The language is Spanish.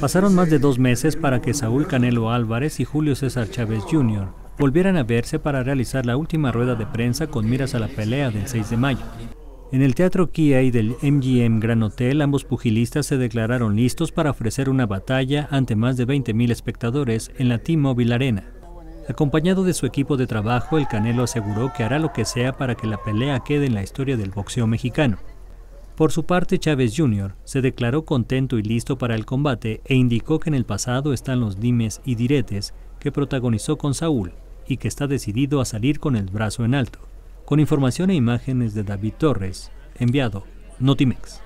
Pasaron más de dos meses para que Saúl Canelo Álvarez y Julio César Chávez Jr. volvieran a verse para realizar la última rueda de prensa con miras a la pelea del 6 de mayo. En el Teatro Kia y del MGM Gran Hotel, ambos pugilistas se declararon listos para ofrecer una batalla ante más de 20.000 espectadores en la T-Mobile Arena. Acompañado de su equipo de trabajo, el Canelo aseguró que hará lo que sea para que la pelea quede en la historia del boxeo mexicano. Por su parte, Chávez Jr. se declaró contento y listo para el combate e indicó que en el pasado están los dimes y diretes que protagonizó con Saúl y que está decidido a salir con el brazo en alto. Con información e imágenes de David Torres, enviado Notimex.